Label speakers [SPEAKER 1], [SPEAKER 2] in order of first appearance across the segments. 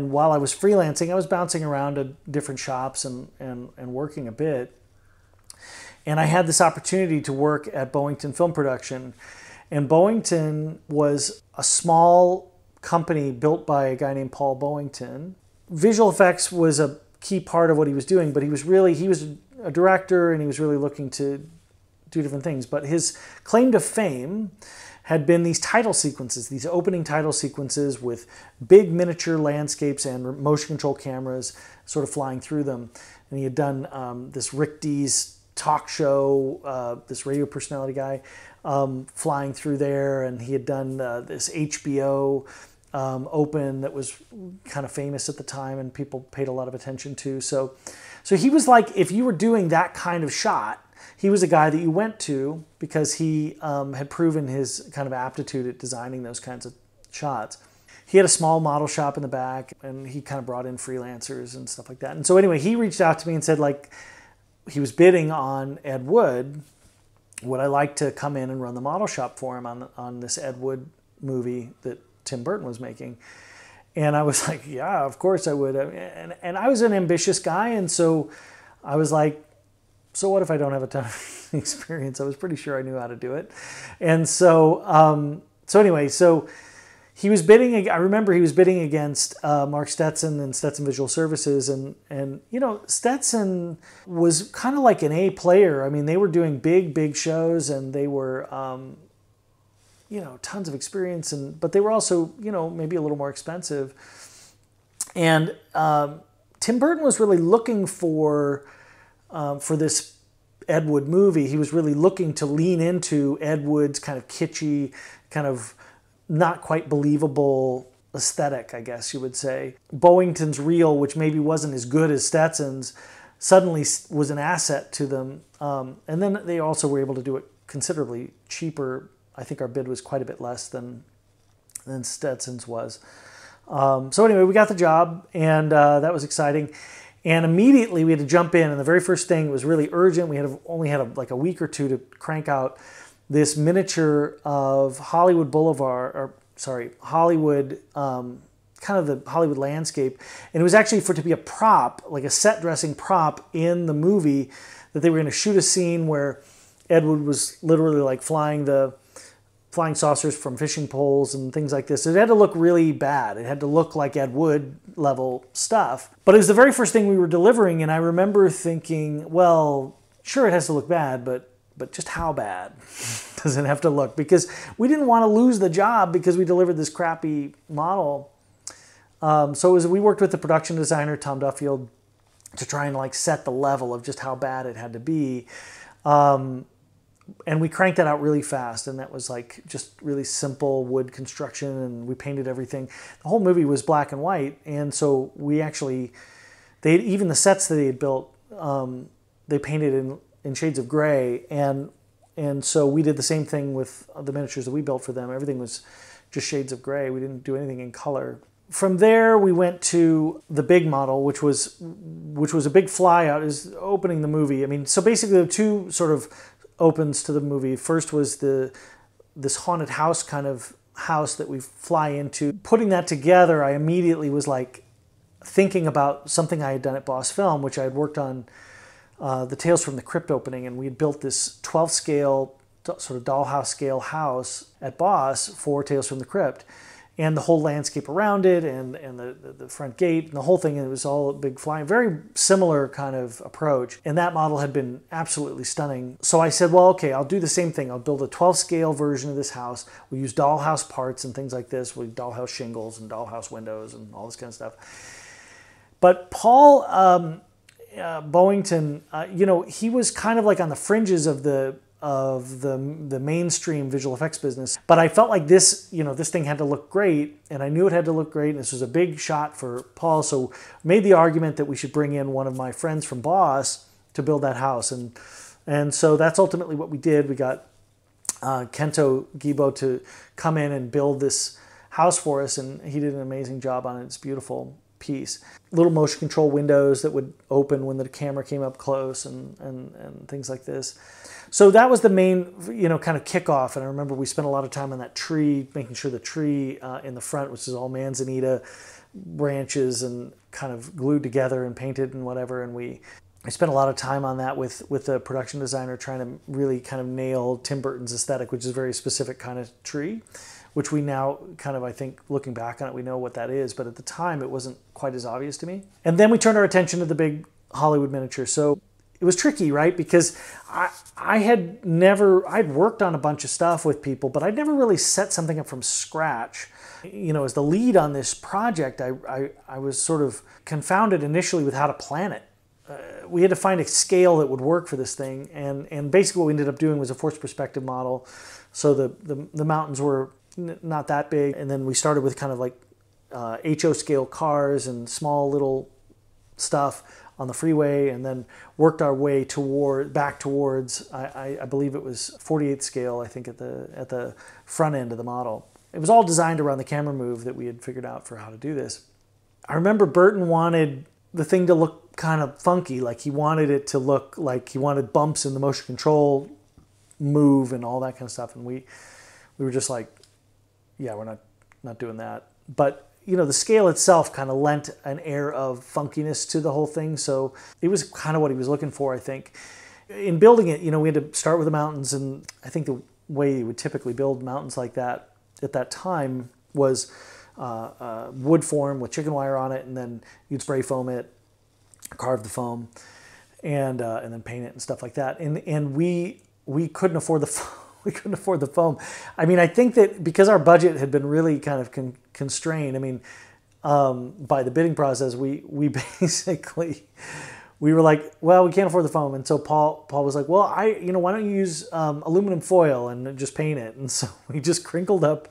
[SPEAKER 1] And while I was freelancing, I was bouncing around to different shops and, and, and working a bit. And I had this opportunity to work at Boyington Film Production. And Boyington was a small company built by a guy named Paul Boyington. Visual effects was a key part of what he was doing, but he was really, he was a director and he was really looking to do different things. But his claim to fame had been these title sequences, these opening title sequences with big miniature landscapes and motion control cameras sort of flying through them. And he had done um, this Rick Dees talk show, uh, this radio personality guy, um, flying through there, and he had done uh, this HBO um, open that was kind of famous at the time, and people paid a lot of attention to. So, so he was like, if you were doing that kind of shot, he was a guy that you went to because he um, had proven his kind of aptitude at designing those kinds of shots. He had a small model shop in the back, and he kind of brought in freelancers and stuff like that. And so anyway, he reached out to me and said like he was bidding on Ed Wood. Would I like to come in and run the model shop for him on on this Ed Wood movie that Tim Burton was making? And I was like, yeah, of course I would. And and I was an ambitious guy, and so I was like, so what if I don't have a ton of experience? I was pretty sure I knew how to do it. And so, um, so anyway, so he was bidding. I remember he was bidding against uh, Mark Stetson and Stetson Visual Services, and and you know Stetson was kind of like an A player. I mean, they were doing big, big shows, and they were, um, you know, tons of experience, and but they were also, you know, maybe a little more expensive. And um, Tim Burton was really looking for um, for this Ed Wood movie, he was really looking to lean into Ed Wood's kind of kitschy, kind of not quite believable aesthetic, I guess you would say. Boyington's reel, which maybe wasn't as good as Stetson's, suddenly was an asset to them. Um, and then they also were able to do it considerably cheaper. I think our bid was quite a bit less than than Stetson's was. Um, so anyway, we got the job, and uh, that was exciting. And immediately we had to jump in. And the very first thing was really urgent. We had only had a, like a week or two to crank out this miniature of Hollywood Boulevard, or sorry, Hollywood, um, kind of the Hollywood landscape. And it was actually for it to be a prop, like a set dressing prop in the movie that they were going to shoot a scene where Ed Wood was literally like flying the flying saucers from fishing poles and things like this. It had to look really bad. It had to look like Ed Wood level stuff. But it was the very first thing we were delivering, and I remember thinking, well, sure, it has to look bad, but but just how bad does it have to look? Because we didn't want to lose the job because we delivered this crappy model. Um, so as we worked with the production designer Tom Duffield to try and like set the level of just how bad it had to be. Um, and we cranked that out really fast and that was like just really simple wood construction and we painted everything. The whole movie was black and white and so we actually they even the sets that they had built um, they painted in in shades of gray and and so we did the same thing with the miniatures that we built for them. Everything was just shades of gray. We didn't do anything in color. From there we went to the big model which was which was a big flyout is opening the movie. I mean so basically the two sort of opens to the movie. First was the this haunted house kind of house that we fly into. Putting that together, I immediately was like thinking about something I had done at Boss Film, which I had worked on uh, the Tales from the Crypt opening, and we had built this 12 scale sort of dollhouse scale house at Boss for Tales from the Crypt and the whole landscape around it and, and the, the front gate and the whole thing. And it was all big flying, very similar kind of approach. And that model had been absolutely stunning. So I said, well, okay, I'll do the same thing. I'll build a 12 scale version of this house. We use dollhouse parts and things like this. We dollhouse shingles and dollhouse windows and all this kind of stuff. But Paul um, uh, Boyington, uh, you know, he was kind of like on the fringes of the of the, the mainstream visual effects business. But I felt like this, you know, this thing had to look great and I knew it had to look great. And this was a big shot for Paul. So made the argument that we should bring in one of my friends from Boss to build that house. And, and so that's ultimately what we did. We got uh, Kento Gebo to come in and build this house for us. And he did an amazing job on it. It's beautiful. Piece. Little motion control windows that would open when the camera came up close and, and, and things like this. So that was the main, you know, kind of kickoff. And I remember we spent a lot of time on that tree, making sure the tree uh, in the front, which is all manzanita branches and kind of glued together and painted and whatever. And we, I spent a lot of time on that with with the production designer, trying to really kind of nail Tim Burton's aesthetic, which is a very specific kind of tree which we now kind of, I think, looking back on it, we know what that is. But at the time, it wasn't quite as obvious to me. And then we turned our attention to the big Hollywood miniature. So it was tricky, right? Because I, I had never, I'd worked on a bunch of stuff with people, but I'd never really set something up from scratch. You know, as the lead on this project, I, I, I was sort of confounded initially with how to plan it. Uh, we had to find a scale that would work for this thing. And, and basically what we ended up doing was a forced perspective model. So the, the, the mountains were not that big. And then we started with kind of like uh, HO scale cars and small little stuff on the freeway, and then worked our way toward back towards I, I, I believe it was 48 scale. I think at the at the front end of the model. It was all designed around the camera move that we had figured out for how to do this. I remember Burton wanted the thing to look kind of funky, like he wanted it to look like he wanted bumps in the motion control move and all that kind of stuff, and we we were just like, yeah, we're not not doing that. But you know, the scale itself kind of lent an air of funkiness to the whole thing. So it was kind of what he was looking for, I think. In building it, you know, we had to start with the mountains, and I think the way you would typically build mountains like that at that time was uh, uh, wood form with chicken wire on it, and then you'd spray foam it, carve the foam, and uh, and then paint it and stuff like that. And and we we couldn't afford the foam we couldn't afford the foam. I mean, I think that because our budget had been really kind of con- constrained, I mean, um, by the bidding process, we we basically we were like, well, we can't afford the foam, and so Paul Paul was like, well, I you know why don't you use um, aluminum foil and just paint it? And so we just crinkled up.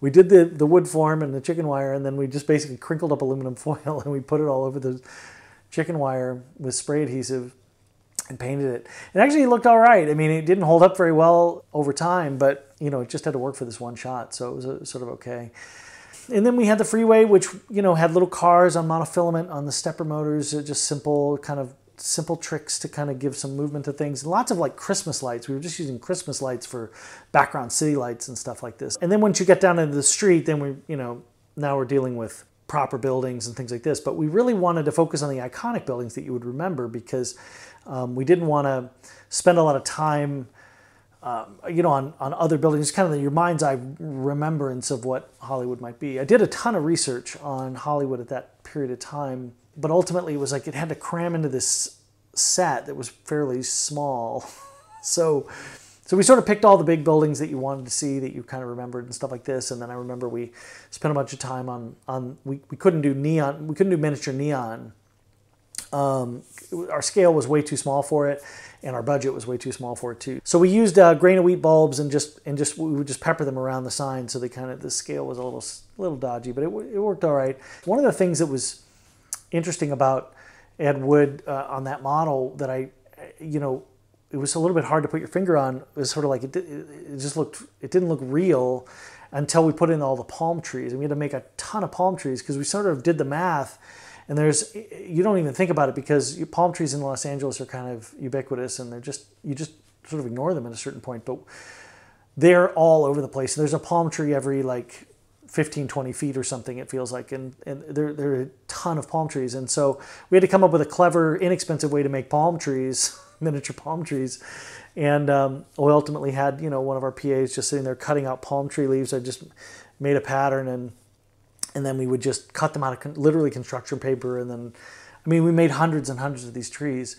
[SPEAKER 1] We did the, the wood form and the chicken wire, and then we just basically crinkled up aluminum foil and we put it all over the chicken wire with spray adhesive and painted it. And actually, it looked all right. I mean, it didn't hold up very well over time, but you know, it just had to work for this one shot, so it was a, sort of okay. And then we had the freeway, which you know had little cars on monofilament on the stepper motors, uh, just simple kind of simple tricks to kind of give some movement to things. Lots of like Christmas lights. We were just using Christmas lights for background city lights and stuff like this. And then once you get down into the street, then we you know now we're dealing with proper buildings and things like this. But we really wanted to focus on the iconic buildings that you would remember because um, we didn't want to spend a lot of time, um, you know, on, on other buildings, kind of your mind's eye remembrance of what Hollywood might be. I did a ton of research on Hollywood at that period of time, but ultimately it was like it had to cram into this set that was fairly small. so, so we sort of picked all the big buildings that you wanted to see that you kind of remembered and stuff like this. And then I remember we spent a bunch of time on on we, we couldn't do neon we couldn't do miniature neon um, our scale was way too small for it, and our budget was way too small for it too. So we used uh, grain of wheat bulbs and just and just we would just pepper them around the sign, so they kind of the scale was a little little dodgy, but it, it worked all right. One of the things that was interesting about Ed Wood uh, on that model that I, you know, it was a little bit hard to put your finger on. It was sort of like it, it just looked it didn't look real until we put in all the palm trees, and we had to make a ton of palm trees because we sort of did the math and there's you don't even think about it because palm trees in Los Angeles are kind of ubiquitous and they're just you just sort of ignore them at a certain point but they're all over the place there's a palm tree every like 15 20 feet or something it feels like and, and there, there are a ton of palm trees and so we had to come up with a clever inexpensive way to make palm trees miniature palm trees. And um, we ultimately had you know one of our pas just sitting there cutting out palm tree leaves. I just made a pattern and and then we would just cut them out of con- literally construction paper. And then i mean we made hundreds and hundreds of these trees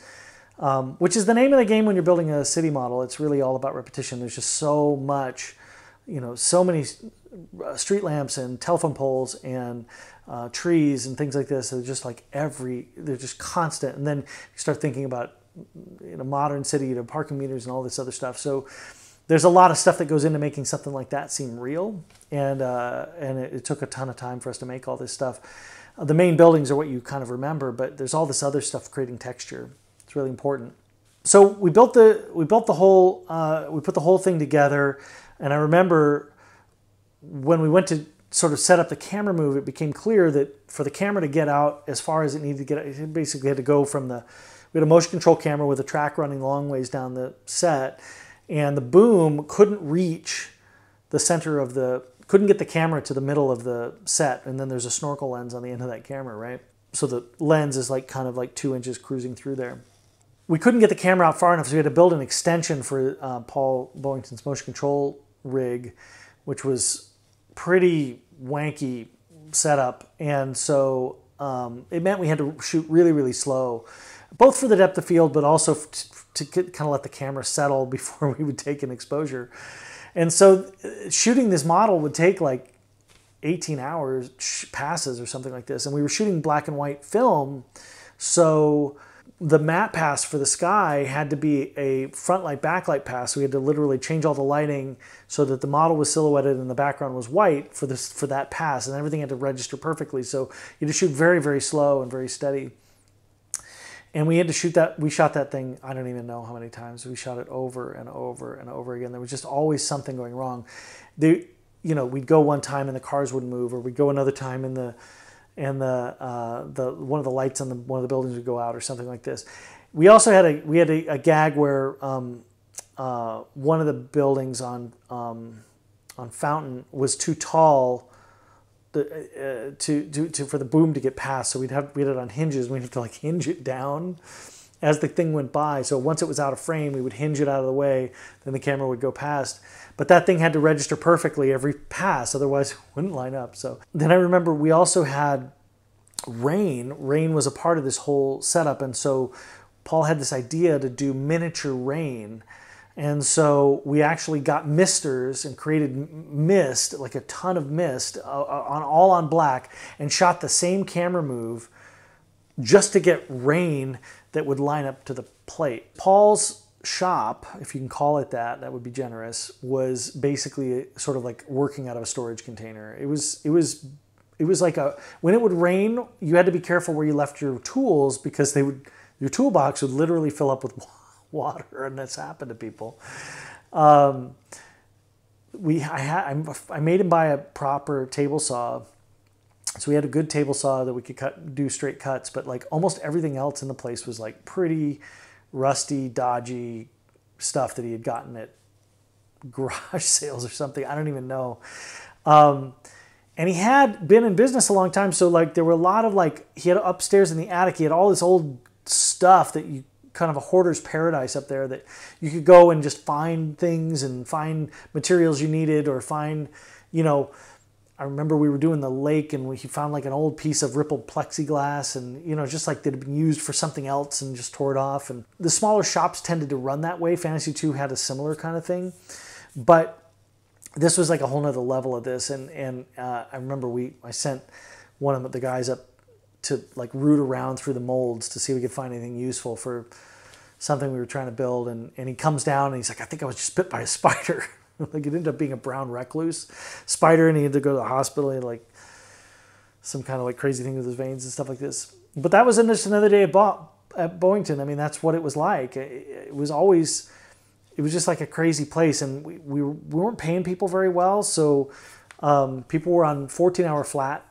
[SPEAKER 1] um, which is the name of the game when you're building a city model. It's really all about repetition. There's just so much you know so many uh, street lamps and telephone poles and uh, trees and things like this. They're just like every they're just constant. And then you start thinking about in a modern city know parking meters and all this other stuff so there's a lot of stuff that goes into making something like that seem real, and uh, and it, it, took a ton of time for us to make all this stuff. Uh, the main buildings are what you kind of remember, but there's all this other stuff creating texture. It's really important. So we built the we built the whole uh, we put the whole thing together, and I remember when we went to sort of set up the camera move, it became clear that for the camera to get out as far as it needed to get, it basically had to go from the. We had a motion control camera with a track running long ways down the set, and the boom couldn't reach the center of the couldn't get the camera to the middle of the set and then there's a snorkel lens on the end of that camera right? So the lens is like kind of like two inches cruising through there. We couldn't get the camera out far enough so we had to build an extension for uh, paul Boyington's motion control rig which was pretty wanky setup and so um, it meant we had to shoot really really slow both for the depth of field but also to, kind of let the camera settle before we would take an exposure and so uh, shooting this model would take like 18 hours passes or something like this. And we were shooting black and white film. So the matte pass for the sky had to be a front light backlight pass. We had to literally change all the lighting so that the model was silhouetted and the background was white for this for that pass and everything had to register perfectly. So you had to shoot very, very slow and very steady and we had to shoot that we shot that thing i don't even know how many times we shot it over and over and over again. There was just always something going wrong. The you know we'd go one time and the cars wouldn't move or we'd go another time and the and the uh, the one of the lights on the one of the buildings would go out or something like this. We also had a we had a, a gag where um, uh, one of the buildings on um, on fountain was too tall the, uh, to, to, to for the boom to get past. So we'd have we had it on hinges. We'd have to like hinge it down as the thing went by. So once it was out of frame, we would hinge it out of the way. Then the camera would go past. But that thing had to register perfectly every pass, otherwise it wouldn't line up. So then I remember we also had rain. Rain was a part of this whole setup, and so Paul had this idea to do miniature rain and so we actually got misters and created mist, like a ton of mist, uh, uh, on all on black, and shot the same camera move just to get rain that would line up to the plate. Paul's shop, if you can call it that, that would be generous, was basically sort of like working out of a storage container. It was it was it was like a when it would rain, you had to be careful where you left your tools because they would your toolbox would literally fill up with water water, and that's happened to people. Um, we I had I made him buy a proper table saw, so we had a good table saw that we could cut do straight cuts. But like almost everything else in the place was like pretty rusty, dodgy stuff that he had gotten at garage sales or something. I don't even know. Um, and he had been in business a long time, so like there were a lot of like he had upstairs in the attic. He had all this old stuff that you kind of a hoarder's paradise up there that you could go and just find things and find materials you needed or find, you know, I remember we were doing the lake and we found like an old piece of rippled plexiglass and you know just like that had been used for something else and just tore it off and the smaller shops tended to run that way. Fantasy 2 had a similar kind of thing. But this was like a whole nother level of this and and uh, I remember we I sent one of the guys up to like root around through the molds to see if we could find anything useful for something we were trying to build. And, and he comes down and he's like, I think I was just bit by a spider. like it ended up being a brown recluse spider and he had to go to the hospital and like some kind of like crazy thing with his veins and stuff like this. But that was just another day at, at Boyington. I mean, that's what it was like. It, it was always, it was just like a crazy place. And we, we, we weren't paying people very well. So um, people were on 14 hour flat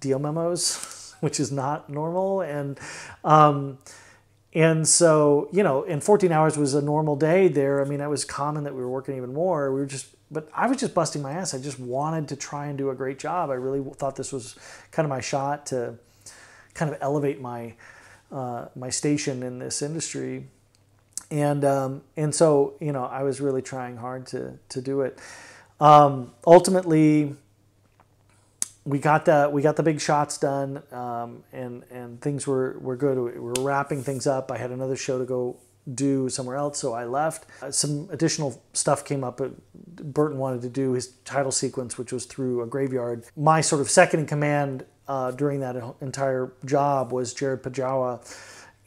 [SPEAKER 1] deal memos. which is not normal. And um, and so you know, in 14 hours was a normal day there. I mean, it was common that we were working even more. We were just, but I was just busting my ass. I just wanted to try and do a great job. I really thought this was kind of my shot to kind of elevate my uh, my station in this industry. And um, and so you know, I was really trying hard to to do it. Um, ultimately, we got the we got the big shots done, um, and and things were were good. We were wrapping things up. I had another show to go do somewhere else, so I left. Uh, some additional stuff came up. Burton wanted to do his title sequence, which was through a graveyard. My sort of second in command uh, during that entire job was Jeryd Pojawa,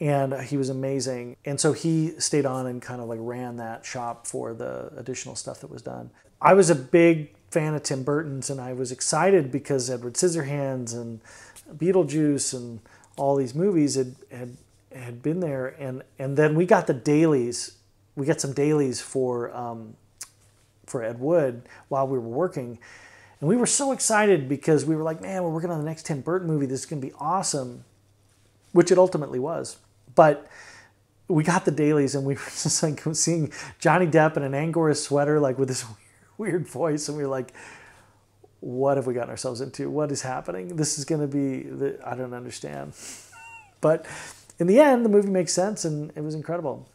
[SPEAKER 1] and he was amazing. And so he stayed on and kind of like ran that shop for the additional stuff that was done. I was a big fan of Tim Burton's, and I was excited because Edward Scissorhands and Beetlejuice and all these movies had had had been there, and and then we got the dailies. We got some dailies for um, for Ed Wood while we were working, And we were so excited because we were like, man, we're working on the next Tim Burton movie. This is going to be awesome, which it ultimately was. But we got the dailies and we were just like seeing Johnny Depp in an Angora sweater, like with this weird voice. And we were like, what have we gotten ourselves into? What is happening? This is going to be, the, I don't understand. but in the end, the movie makes sense and it was incredible.